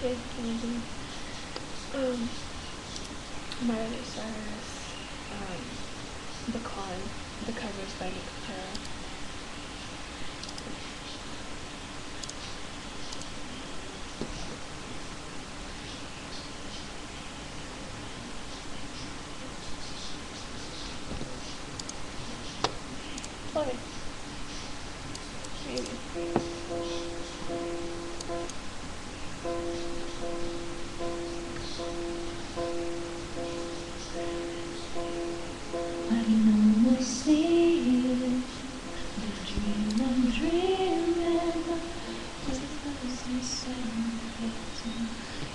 good um, my other song is um, because the covers by Nick Pitera. Okay. Maybe. Remember, just as you said,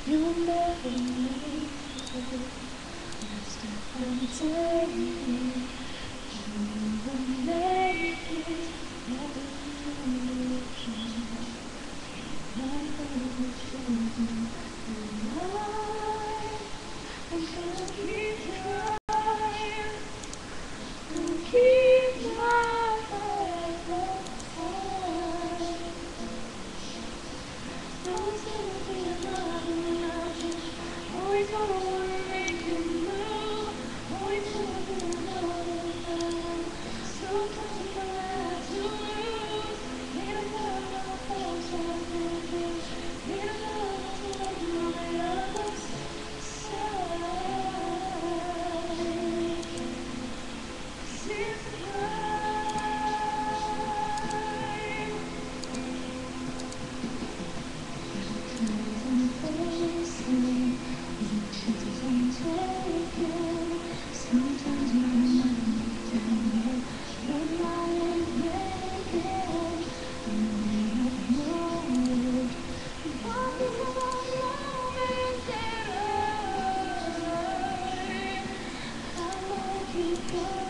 you'll never leave. Just a fantasy. Thank you.